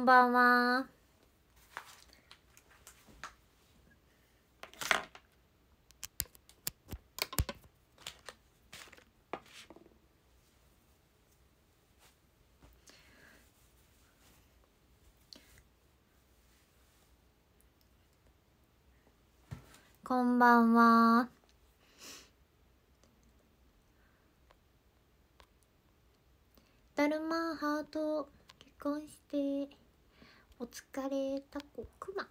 んばんはこんばんは。だるまハート結婚してお疲れタコクマ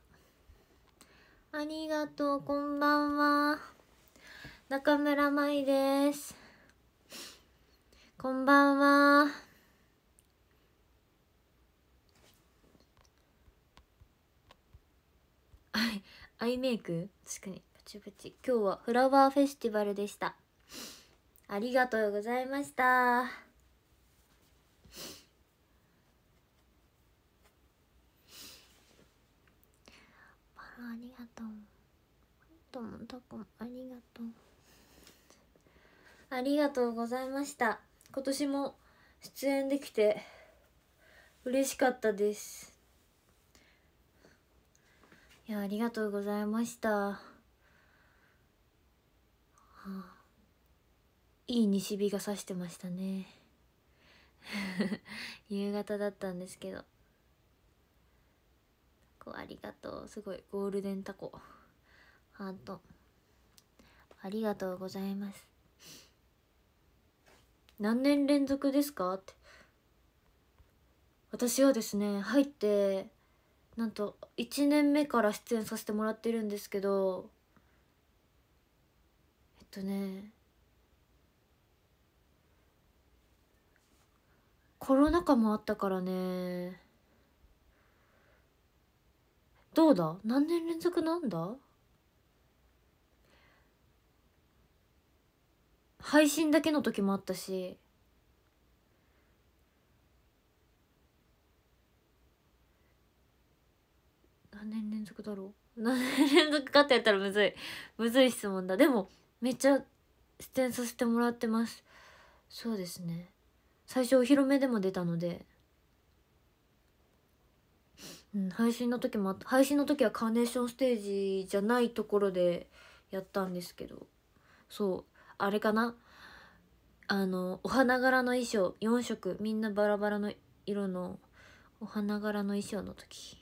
ありがとうこんばんは。中村舞です。こんばんは。はいアイメイク？確かに。プチプチ。今日はフラワーフェスティバルでした。ありがとうございました。ありがとう。ともたこもありがとう。ありがとうございました。今年も出演できて嬉しかったです。いやありがとうございました、はあ、いい西日が差してましたね。夕方だったんですけど。こうありがとうすごいゴールデンタコ。ハート。ありがとうございます。何年連続ですか？って。私はですね入ってなんと1年目から出演させてもらってるんですけどえっとねコロナ禍もあったからねどうだ？何年連続なんだ？配信だけの時もあったし。何年連続だろう？何年連続かってやったらむずい。むずい質問だ。でもめっちゃ出演させてもらってます。そうですね。最初お披露目でも出たので。うん配信の時も配信の時はカーネーションステージじゃないところでやったんですけど。そう。あれかな？あのお花柄の衣装。4色。みんなバラバラの色のお花柄の衣装の時。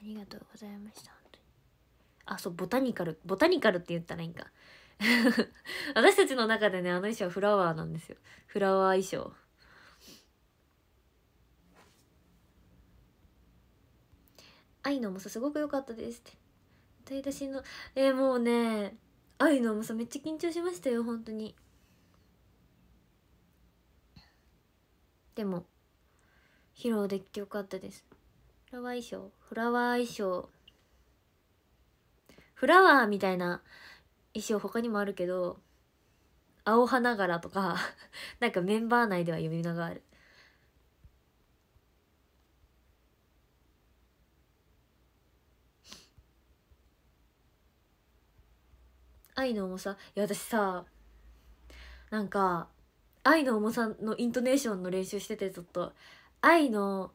ありがとうございました。本当に。あそう。ボタニカル。ボタニカルって言ったらいいんか。私たちの中でねあの衣装フラワーなんですよ。フラワー衣装。愛の重さすごく良かったですって。歌い出しのえー、もうね愛の重さめっちゃ緊張しましたよ本当に。でも披露できてよかったです。フラワー衣装フラワー衣装。フラワーみたいな衣装他にもあるけど青花柄とか なんかメンバー内では呼び名がある。愛の重さ。いや私さなんか愛の重さのイントネーションの練習しててずっと。愛の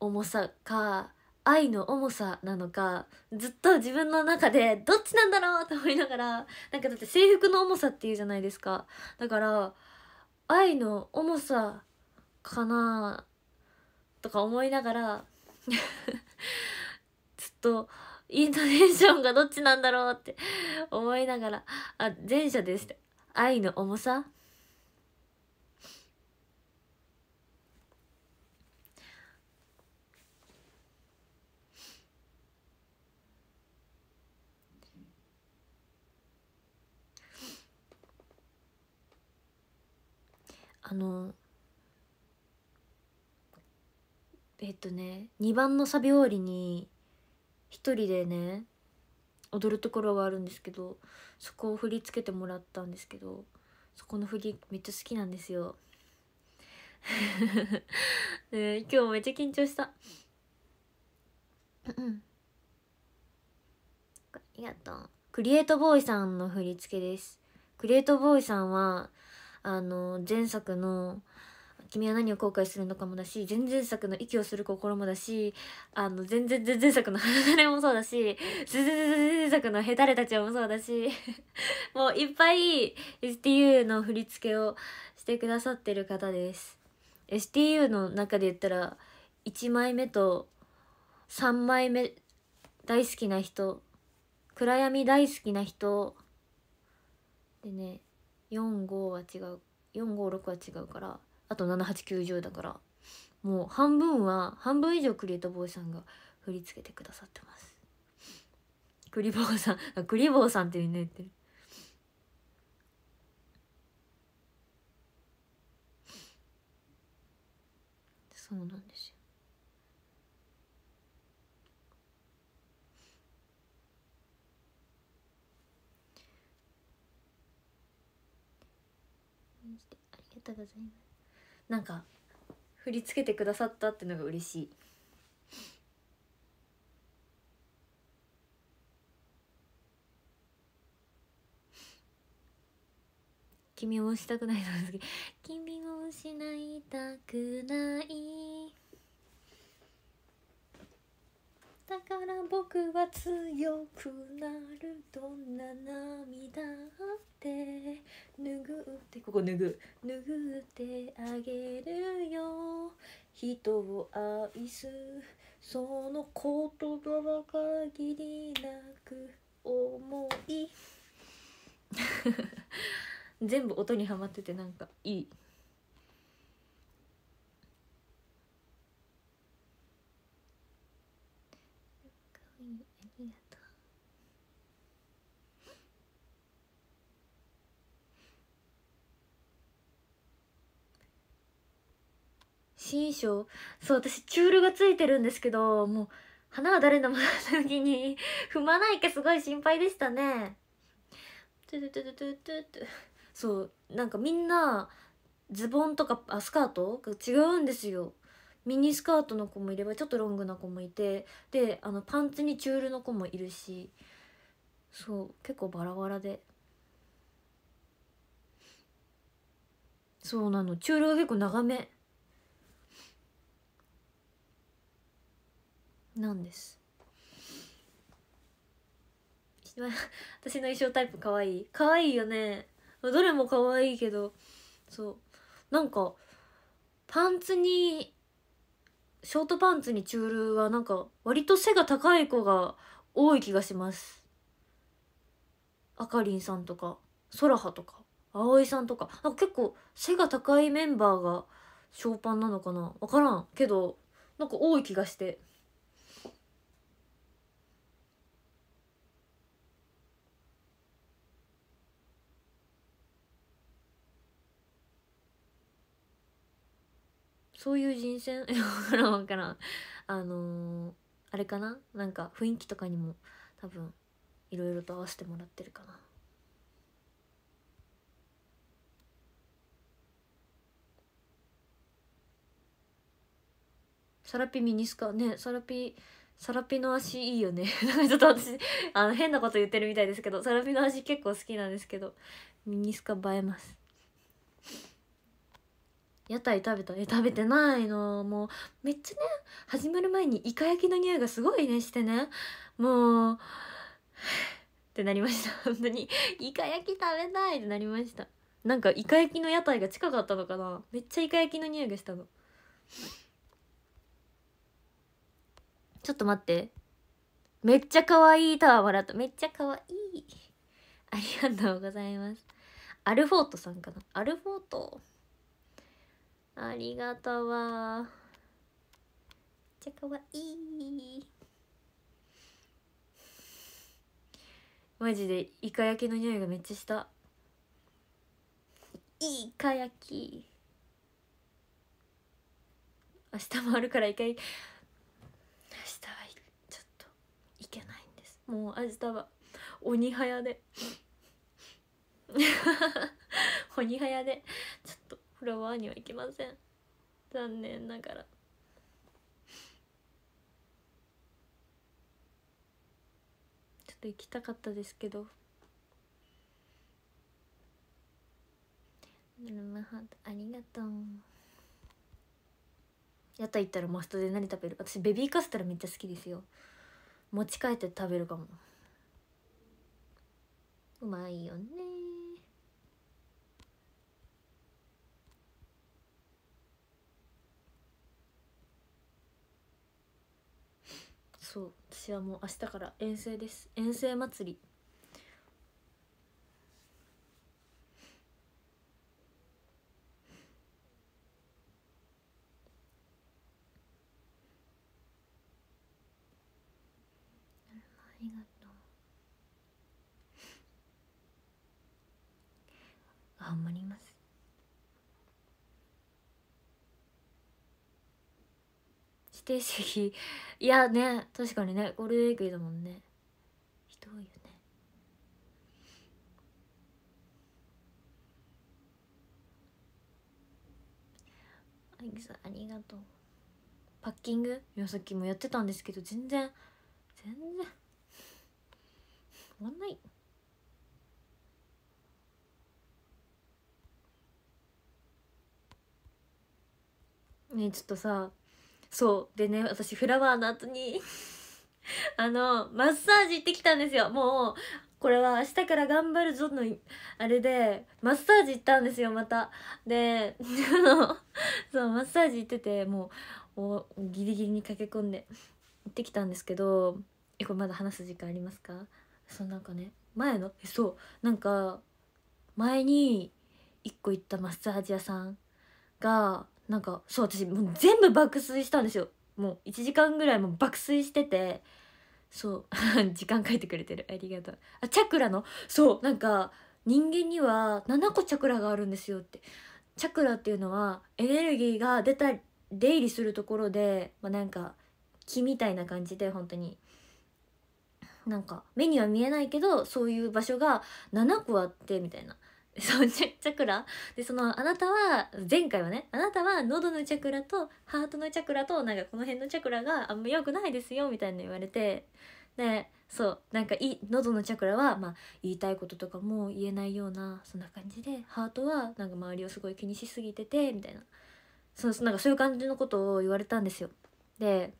重さか愛の重さなのかずっと自分の中でどっちなんだろうと思いながらなんかだって制服の重さっていうじゃないですか。だから愛の重さかなとか思いながら ずっとイントネーションがどっちなんだろうって思いながらあ前者ですって。愛の重さあのえっとね2番のサビ終わりに一人でね踊るところがあるんですけどそこを振り付けてもらったんですけどそこの振りめっちゃ好きなんですよ。ね今日めっちゃ緊張した。ありがとう。クリエイトボーイさんの振り付けです。クリエイトボーイさんはあの前作の「君は何を後悔するのか」もだし前々作の「息をする心」もだしあの全然前々作の「離れ」もそうだし全然前々作の「ヘタレたち」もそうだし もういっぱい STU の振り付けをしてくださってる方です。STU の中で言ったら1枚目と3枚目大好きな人暗闇大好きな人でね45は違う。456は違うから。あと7890だから。もう半分は半分以上クリエイトボーイさんが振り付けてくださってます。クリボーさんあクリボーさんってみんな言ってる。そうなんです。よありがとうございます。なんか振り付けてくださったってのが嬉しい。君をしたくないの好き君を失いたくない。だから僕は強くなるどんな涙って拭ってここ拭う。拭ってあげるよ。人を愛すその言葉は限りなく重い。全部音にはまっててなんかいいありがとう。新衣装そう私チュールがついてるんですけどもう花は誰のもらった時に踏まないかすごい心配でしたね。そうなんかみんなズボンとかあスカートが違うんですよミニスカートの子もいればちょっとロングな子もいてであのパンツにチュールの子もいるしそう結構バラバラで。そうなの。チュールが結構長め。なんです。私の衣装タイプ可愛い。可愛いよね。どれも可愛いけど。そう。なんかパンツにショートパンツにチュールはなんか割と背が高い子が多い気がします。あかりんさんとかそらはとか葵さんとか。なんか結構背が高いメンバーがショーパンなのかな？分からんけどなんか多い気がして。そういう人選？分からん分からん。あのー、あれかな？なんか雰囲気とかにも多分いろいろと合わせてもらってるかな。サラピミニスカ？ねサラピサラピの足いいよね。ちょっと私あの変なこと言ってるみたいですけどサラピの足結構好きなんですけどミニスカ映えます。屋台食べた？え食べてないの。もうめっちゃね始まる前にイカ焼きの匂いがすごいねしてね。もうってなりました。本当に。イカ焼き食べたいってなりました。なんかイカ焼きの屋台が近かったのかな。めっちゃイカ焼きの匂いがしたの。ちょっと待って。めっちゃ可愛いタワー笑った。めっちゃ可愛い。ありがとうございます。アルフォートさんかな。アルフォート。ありがとうわ。めっちゃかわいい。マジでイカ焼きの匂いがめっちゃした。イカ焼き。明日もあるからイカ明日はちょっといけないんです。もう明日は鬼早で。鬼早で。ちょっとフロアには行きません。残念ながら。ちょっと行きたかったですけど。のハートありがとう。屋台行ったらマストで何食べる？私ベビーカステラめっちゃ好きですよ。持ち帰って食べるかも。うまいよね。そう私はもう明日から遠征です。遠征祭りありがとう頑張ります指定席 いやね確かにねゴールデンウィークだもんね。人多いよね。あいさんありがとう。パッキング？いやさっきもやってたんですけど全然全然。終わんない。ねえちょっとさそう。でね私フラワーの後に あのマッサージ行ってきたんですよ。もうこれは明日から頑張るぞのあれでマッサージ行ったんですよまた。であの そうマッサージ行っててもうおギリギリに駆け込んで行ってきたんですけどえこれまだ話す時間ありますか？そうなんかね前の？えそうなんか前に一個行ったマッサージ屋さんがなんかそう私もう全部爆睡したんですよ。もう1時間ぐらいもう爆睡しててそう 時間書いてくれてる。ありがとう。あチャクラの？そうなんか人間には7個チャクラがあるんですよって。チャクラっていうのはエネルギーが出た出入りするところで、まあ、なんか木みたいな感じで本当に。なんか目には見えないけどそういう場所が7個あってみたいな。そうチャクラ。でそのあなたは前回はねあなたは喉のチャクラとハートのチャクラとなんかこの辺のチャクラがあんま良くないですよみたいな言われて。でそうなんかい喉のチャクラは、まあ、言いたいこととかも言えないようなそんな感じでハートはなんか周りをすごい気にしすぎててみたいな。そうなんかそういう感じのことを言われたんですよ。で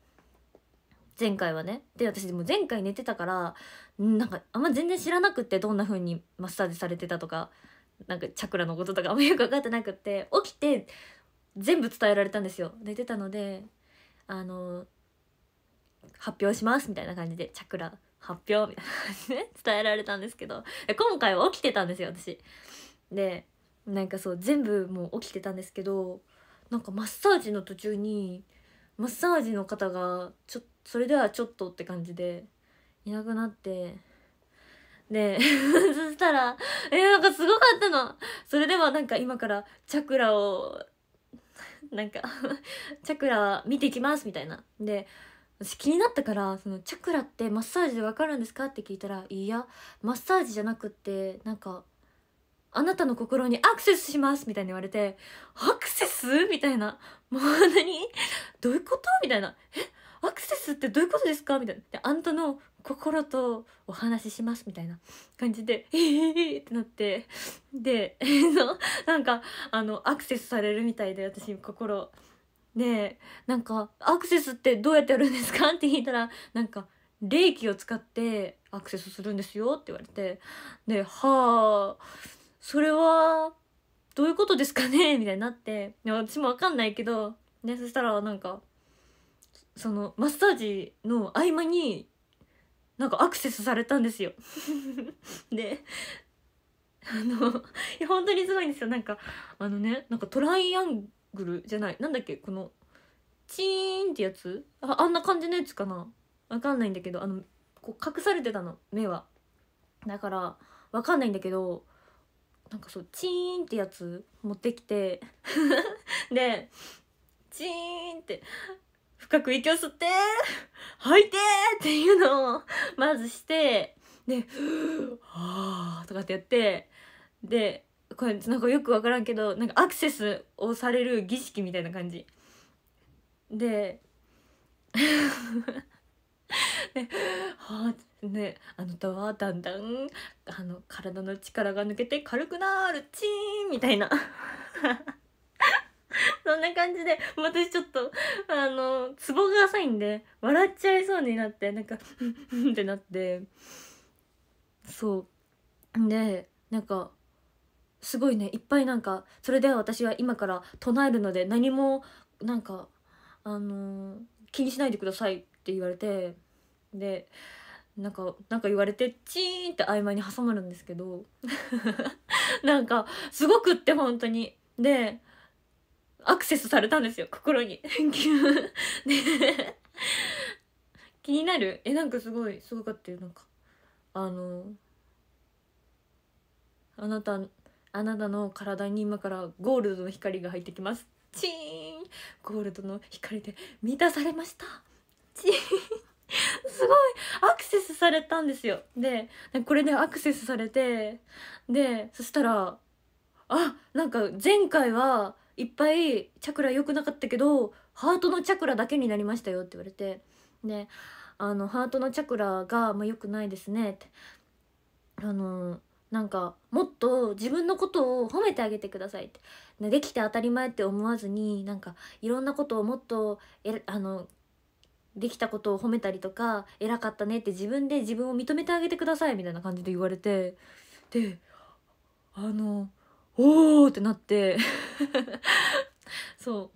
前回はねで私でも前回寝てたからなんかあんま全然知らなくってどんな風にマッサージされてたとか。なんかチャクラのこととかあんまよく分かってなくって起きて全部伝えられたんですよ。寝てたのであの発表しますみたいな感じでチャクラ発表みたいな感じで伝えられたんですけど今回は起きてたんですよ私。でなんかそう全部もう起きてたんですけどなんかマッサージの途中にマッサージの方がちょそれではちょっとって感じでいなくなってで そしたらえなんかすごかったの。それでもなんか今からチャクラをなんか チャクラ見ていきますみたいな。で私気になったからそのチャクラってマッサージでわかるんですかって聞いたらいやマッサージじゃなくってなんかあなたの心にアクセスしますみたいに言われてアクセス？みたいな。もう何？どういうこと？みたいな。えアクセスってどういうことですか？みたいな。であんたの心とお話ししますみたいな感じでえーってなって。で なんかあのアクセスされるみたいで私心。でなんか「アクセスってどうやってやるんですか? 」って聞いたらなんか霊気を使ってアクセスするんですよ。って言われて。で「はあそれはどういうことですかね?」みたいになって。私も分かんないけど。ねそしたらなんかそのマッサージの合間になんかアクセスされたんですよ。であのいや本当にすごいんですよ。なんかあのねなんかトライアングルじゃないなんだっけこのチーンってやつ？ああんな感じのやつかな？わかんないんだけどあのこう隠されてたの目は。だからわかんないんだけどなんかそうチーンってやつ持ってきて でチーンって深く息を吸って吐いてっていうのをまずしてで「はあ」とかってやってでこれなんかよく分からんけどなんかアクセスをされる儀式みたいな感じ。で ではあねあなたはだんだんあの体の力が抜けて軽くなるチーンみたいな。そんな感じで私ちょっとあのツボが浅いんで笑っちゃいそうになってなんか「ってなって。そう。でなんかすごいねいっぱいなんかそれでは私は今から唱えるので何もなんかあのー気にしないでくださいって言われてでなんかなんか言われてチーンって合間に挟まるんですけど なんかすごくって本当に。でアクセスされたんですよ心に。で 気になる。えなんかすごいすごかったよなんか。あのあなたあなたの体に今からゴールドの光が入ってきます。チーン。ゴールドの光で満たされました。チーン。すごい。アクセスされたんですよ。でこれでアクセスされてでそしたらあなんか前回はいっぱいチャクラ良くなかったけどハートのチャクラだけになりましたよって言われてであのハートのチャクラが、まあ、良くないですねって。あのなんかもっと自分のことを褒めてあげてくださいって。できて当たり前って思わずになんかいろんなことをもっとえあのできたことを褒めたりとか偉かったねって自分で自分を認めてあげてくださいみたいな感じで言われてであのおーってなって。そ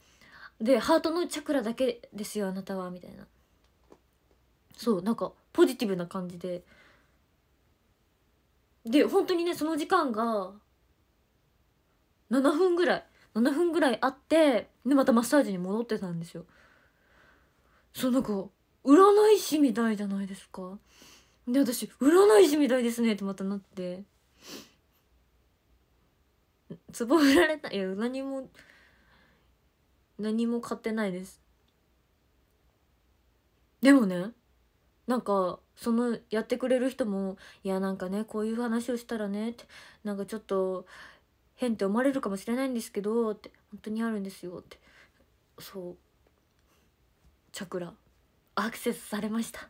う。でハートのチャクラだけですよあなたはみたいな。そうなんかポジティブな感じで。で本当にねその時間が7分ぐらい。7分ぐらいあってでまたマッサージに戻ってたんですよ。そうなんか占い師みたいじゃないですか。で私占い師みたいですねってまたなって。つぼ売られた いや何も何も買ってないです。でもねなんかそのやってくれる人も「いやなんかねこういう話をしたらね」ってなんかちょっと変って思われるかもしれないんですけどって本当にあるんですよって。そう。チャクラ。アクセスされました。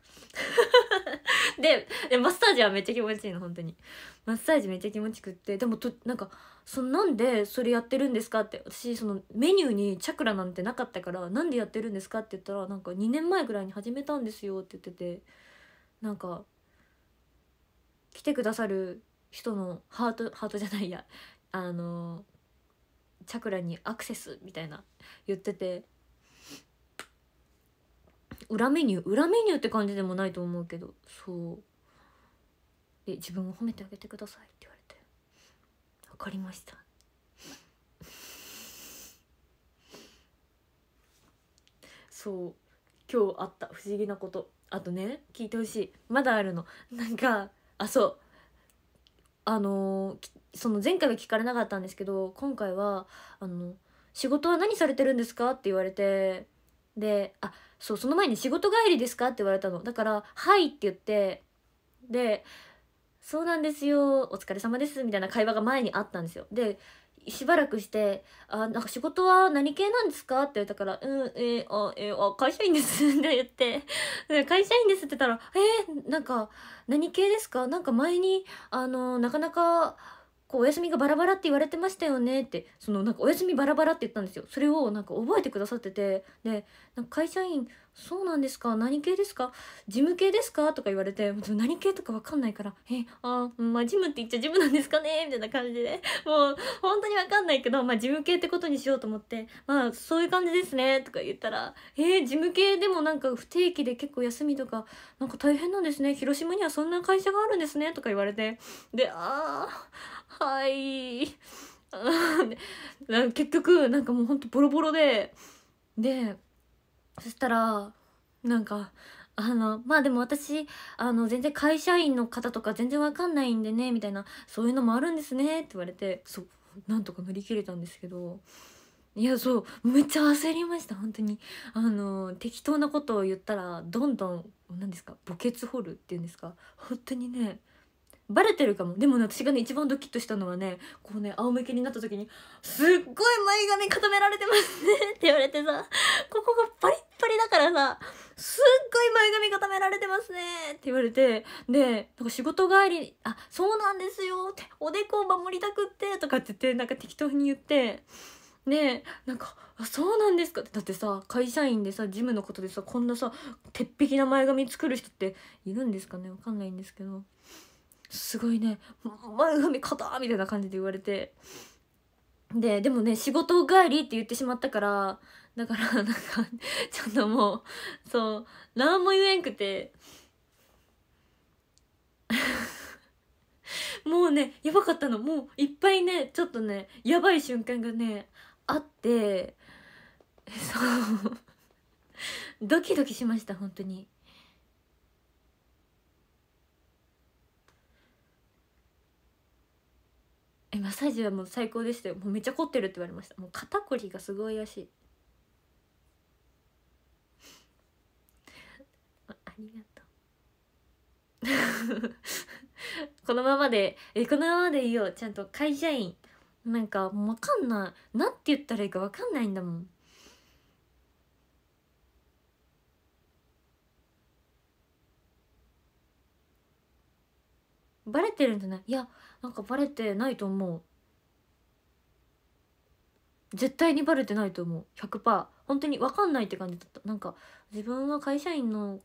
ででマッサージはめっちゃ気持ちいいの本当に。マッサージめっちゃ気持ちくって。でもとなんかそのなんでそれやってるんですかって。私そのメニューにチャクラなんてなかったからなんでやってるんですかって言ったらなんか2年前ぐらいに始めたんですよって言ってて。なんか来てくださる人のハートハートじゃないや。あのチャクラにアクセスみたいな言ってて。裏メニュー裏メニューって感じでもないと思うけどそう。で自分を褒めてあげてくださいって言われて。分かりました。そう。今日あった不思議なこと。あとね聞いてほしい。まだあるの。なんかあそう。あのその前回は聞かれなかったんですけど今回はあの「仕事は何されてるんですか?」って言われてであそうその前に「仕事帰りですか?」って言われたのだから「はい」って言ってで「そうなんですよお疲れ様です」みたいな会話が前にあったんですよでしばらくして「あなんか仕事は何系なんですか?」って言ったから「うんえー、あえー、あ会社員です」って言って「会社員です」って言ったら「えー、なんか何系ですか？なんか前にあのなかなかこうお休みがバラバラって言われてましたよね」ってそのなんかお休みバラバラって言ったんですよ。それをなんか覚えてくださっててでなんか会社員そうなんですか？何系ですか？事務系ですか？とか言われて何系とかわかんないから「えあまあ事務って言っちゃ事務なんですかね?」みたいな感じで。もう本当にわかんないけど、まあ、事務系ってことにしようと思って「まあそういう感じですね」とか言ったら「えー、事務系でもなんか不定期で結構休みとかなんか大変なんですね。広島にはそんな会社があるんですね」とか言われて。で「ああはい」結局なんかもうほんとボロボロで。でそしたらなんかあのまあでも私あの全然会社員の方とか全然わかんないんでねみたいなそういうのもあるんですねって言われてそうなんとか乗り切れたんですけどいやそうめっちゃ焦りました本当に。あの適当なことを言ったらどんどん何ですか墓穴掘るっていうんですか本当にねバレてるかも。でもね私がね一番ドキッとしたのはねこうね仰向けになった時に「すっごい前髪固められてますね」って言われてさここがパリッパリだからさ「すっごい前髪固められてますね」って言われてでなんか仕事帰り「あそうなんですよ」って「おでこを守りたくって」とかって言ってなんか適当に言ってでなんか「あそうなんですか」って。だってさ会社員でさジムのことでさこんなさ鉄壁な前髪作る人っているんですかね？わかんないんですけど。すごいね「前髪硬」みたいな感じで言われて。ででもね仕事帰りって言ってしまったからだからなんかちょっともうそう何も言えんくて。もうねやばかったの。もういっぱいねちょっとねやばい瞬間がねあって。そう。ドキドキしました本当に。えマッサージはもう最高でしたよ。もうめっちゃ凝ってるって言われました。もう肩こりがすごいらしい。ありがとう。このままでえこのままでいいよ。ちゃんと会社員。なんかもう分かんない。なんて言ったらいいか分かんないんだもん。バレてるんじゃない？いやなんかバレてないと思う。絶対にバレてないと思う。100%本当に分かんないって感じだった。なんか自分は会社員の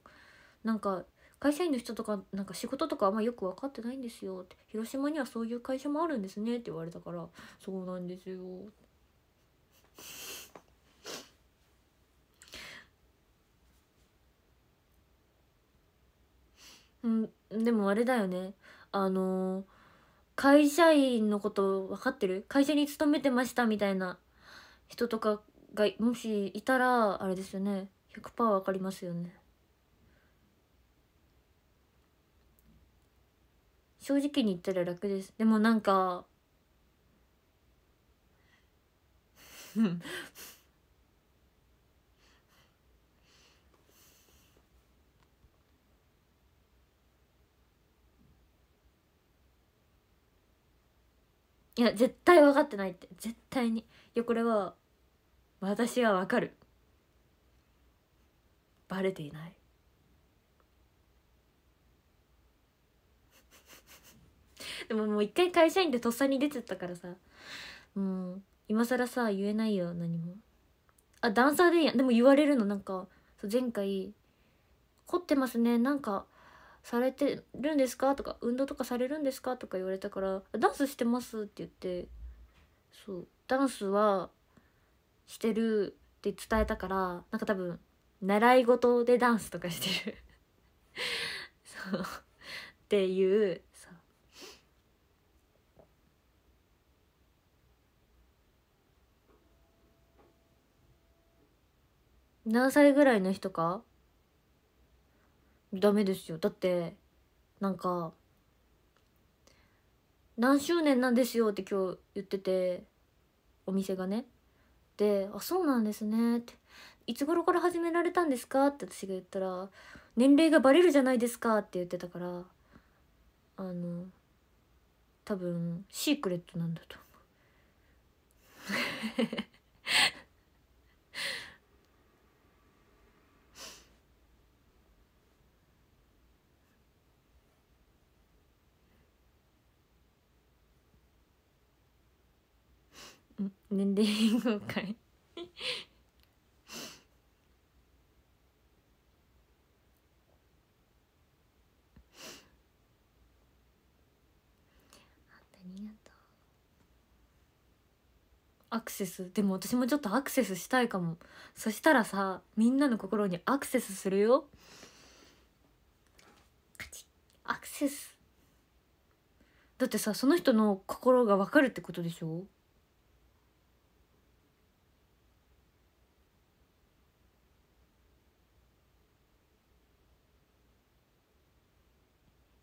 なんか会社員の人とかなんか仕事とかあんまよく分かってないんですよって。広島にはそういう会社もあるんですねって言われたからそうなんですよ。うんでもあれだよね。あの会社員のこと分かってる？会社に勤めてましたみたいな人とかがもしいたらあれですよね。100%分かりますよね。正直に言ったら楽です。でもなんか いや絶対分かってないって。絶対に。いやこれは私は分かる。バレていない。でももう一回会社員でとっさに出ちゃったからさ。もう今更さ言えないよ何も。あダンサーでいいやでも言われるのなんかそう前回「凝ってますね。なんかされてるんですか?」とか「運動とかされるんですか?」とか言われたから「ダンスしてます」って言ってそうダンスはしてるって伝えたからなんか多分習い事でダンスとかしてる そうっていうそう何歳ぐらいの人か？ダメですよ。だってなんか何周年なんですよって今日言っててお店がね。で「あそうなんですね」って「いつ頃から始められたんですか?」って私が言ったら「年齢がバレるじゃないですか」って言ってたからあの多分シークレットなんだと思う。年齢変更会アクセス。でも私もちょっとアクセスしたいかも。そしたらさみんなの心にアクセスするよ。アクセス。だってさその人の心が分かるってことでしょ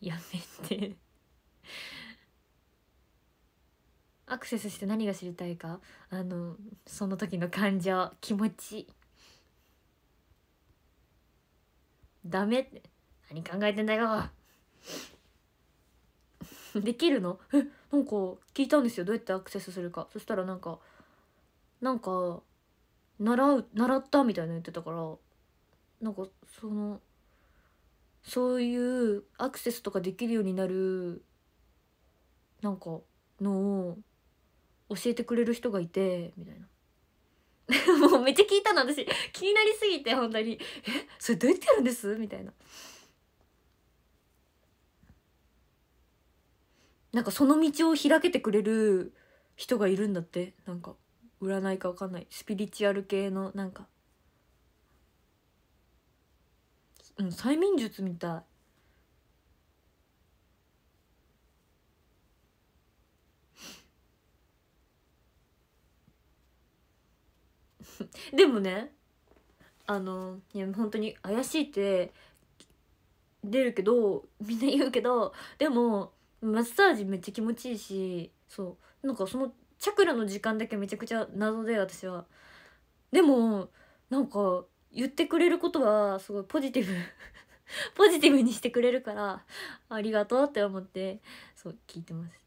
やめて アクセスして何が知りたいか？あのその時の感情気持ち。ダメ？って何考えてんだよ。できるの？えなんか聞いたんですよ。どうやってアクセスするか。そしたらなんかなんか習う習ったみたいな言ってたから。なんかそのそういうアクセスとかできるようになるなんかのを教えてくれる人がいてみたいな。もうめっちゃ聞いたの私。気になりすぎて本当に「えそれどうやってやるんです?」みたいな。なんかその道を開けてくれる人がいるんだって。なんか占いか分かんない。スピリチュアル系のなんかうん催眠術みたい。でもねあのいや本当に怪しいって出るけどみんな言うけどでもマッサージめっちゃ気持ちいいしそう。なんかそのチャクラの時間だけめちゃくちゃ謎で私は。でもなんか言ってくれることはすごいポジティブ ポジティブにしてくれるからありがとうって思ってそう聞いてます。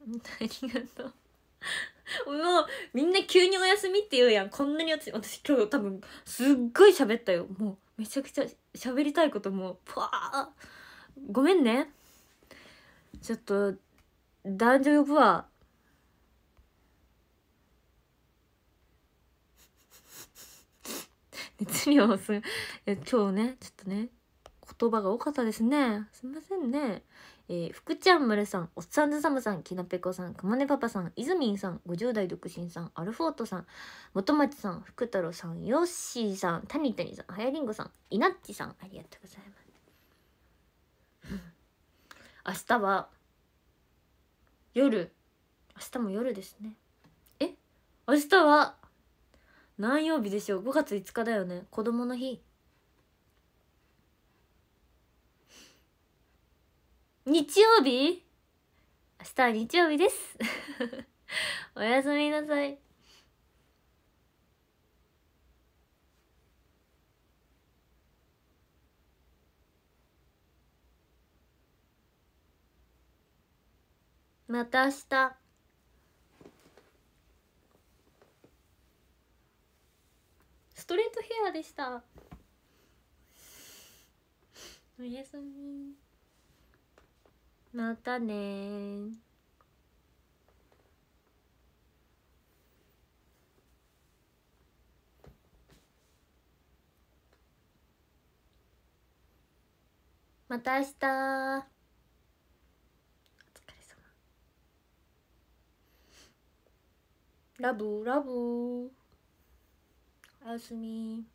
ありがとう。もうみんな急にお休みって言うやん。こんなに私私今日多分すっごい喋ったよ。もうめちゃくちゃ喋りたいこともぷわーごめんね。ちょっと男女呼ぶわ。熱量す今日ねちょっとね言葉が多かったですね。すいませんね。えー、福ちゃん丸さん、おっさんずさむさん、きなぺこさん、くまねパパさん、いずみんさん、50代独身さん、アルフォートさん、元町さん、福太郎さん、ヨッシーさん、タニタニさん、はやりんごさん、いなっちさん、ありがとうございます。明日は、夜、明日も夜ですね。え？明日は、何曜日でしょう ?5 月5日だよね。子供の日。日曜日？明日は日曜日です。おやすみなさい。また明日。ストレートヘアでした。おやすみ。またねまた明日お疲れ様。ラブラブおやすみ